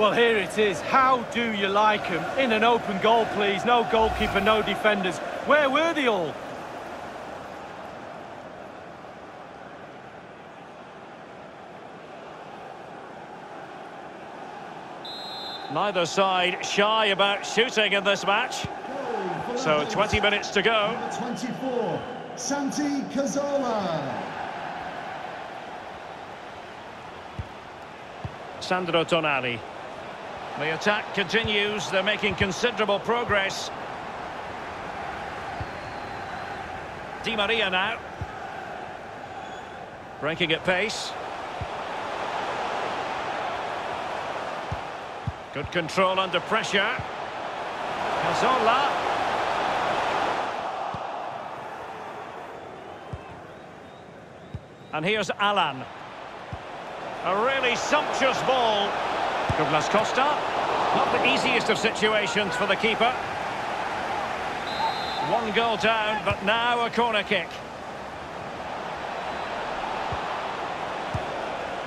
Well, here it is. How do you like him? In an open goal, please. No goalkeeper, no defenders. Where were they all? Neither side shy about shooting in this match. So 20 minutes to go. Number 24, Santi Cazorla. Sandro Tonali. The attack continues. They're making considerable progress. Di Maria now. Breaking at pace. Good control under pressure. Cazorla. And here's Allan. A really sumptuous ball. Douglas Costa. Not the easiest of situations for the keeper. One goal down, but now a corner kick.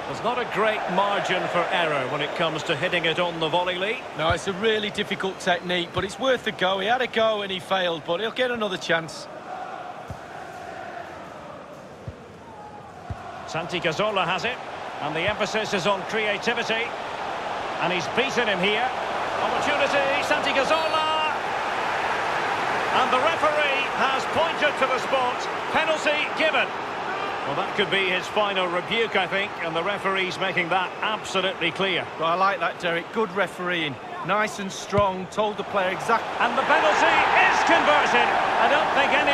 There's not a great margin for error when it comes to hitting it on the volley, Lee. No, it's a really difficult technique, but it's worth a go. He had a go and he failed, but he'll get another chance. Santi Cazorla has it. And the emphasis is on creativity. And he's beaten him here. Opportunity, Santi Cazorla. And the referee has pointed to the spot. Penalty given. Well, that could be his final rebuke, I think, and the referee's making that absolutely clear. But I like that, Derek. Good refereeing. Nice and strong. Told the player exactly... And the penalty is converted. I don't think anyone...